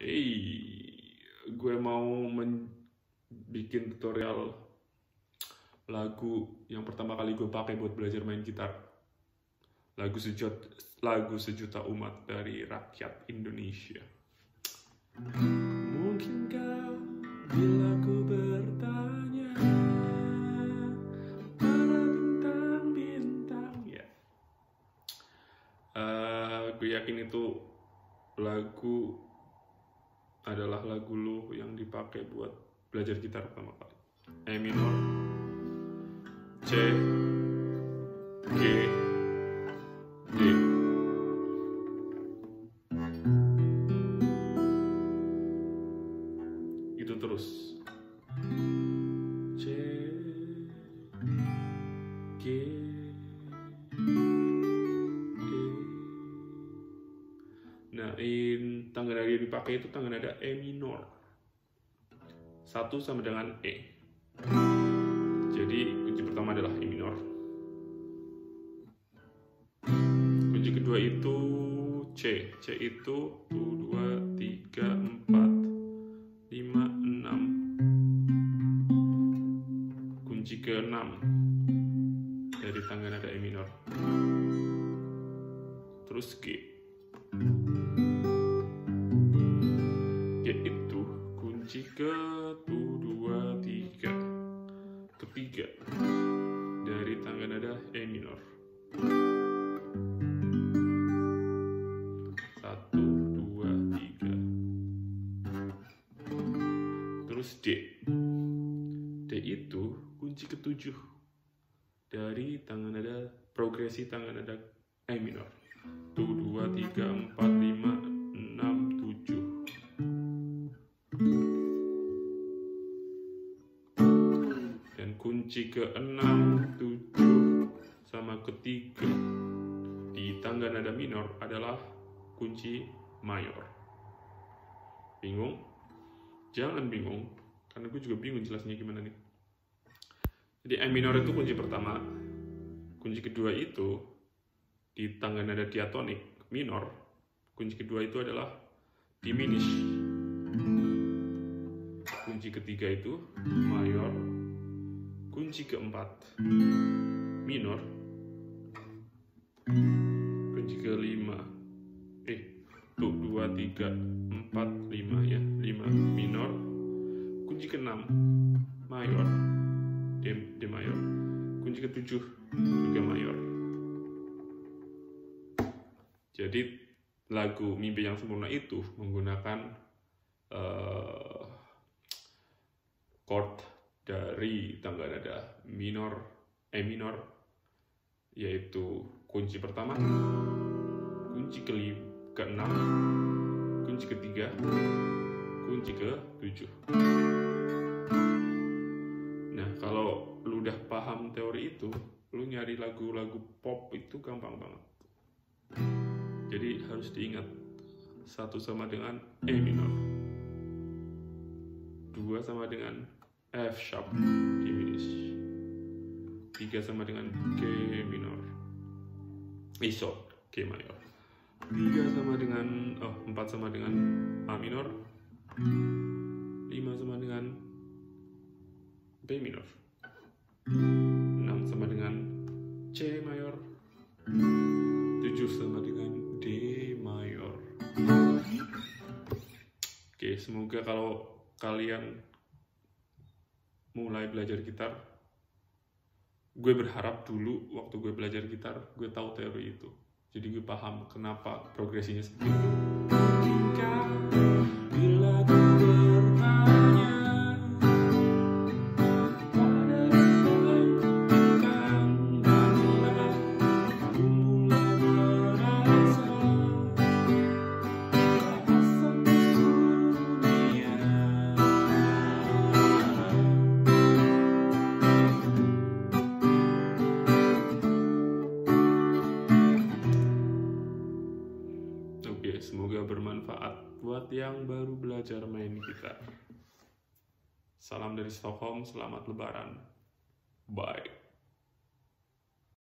Hey, gue mau men- bikin tutorial lagu yang pertama kali gue pakai buat belajar main gitar. Lagu sejuta, lagu sejuta umat dari rakyat Indonesia. Mungkinkah bila ku bertanya pada bintang-bintang ya. Eh, gue yakin itu lagu adalah lagu lu yang dipakai buat belajar gitar pertama kali. E minor, C, G, D. Itu terus. Nah, in tangga nada yang dipakai itu tangga nada E minor. Satu sama dengan E. Jadi kunci pertama adalah E minor. Kunci kedua itu C. C itu 1, 2, 3, 4, 5, 6. Kunci ke-6 dari tangga nada E minor. Terus G. terus D D itu kunci ketujuh dari tangga nada progresi tangga nada E minor tu dua tiga empat lima enam tujuh dan kunci ke-6, 7 sama ketiga di tangga nada minor adalah kunci mayor. Bingung? Jangan bingung, karena gue juga bingung jelasnya gimana nih. Jadi E minor itu kunci pertama, kunci kedua itu di tangga nada diatonik minor, kunci kedua itu adalah diminish. Kunci ketiga itu mayor, kunci keempat minor kunci kelima eh tuh dua tiga empat lima ya lima minor kunci keenam mayor. D, D mayor. Kunci ketujuh juga mayor. Jadi lagu mimpi yang sempurna itu menggunakan eh, chord dari tangga nada minor E minor yaitu kunci pertama, kunci kelima, keenam, kunci ketiga, kunci ke tujuh. Lagu-lagu pop itu gampang banget. Jadi harus diingat satu sama dengan E minor, dua sama dengan F sharp diminished. Tiga sama dengan G minor. Eh, so, G mayor. Tiga sama dengan, oh, empat sama dengan A minor. Lima sama dengan B minor. C mayor. Tujuh sama dengan D mayor. Oke, semoga kalau kalian mulai belajar gitar gue berharap dulu waktu gue belajar gitar gue tahu teori itu jadi gue paham kenapa progresinya seperti itu bila yang baru belajar main gitar. Salam dari Stockholm, selamat lebaran. Bye.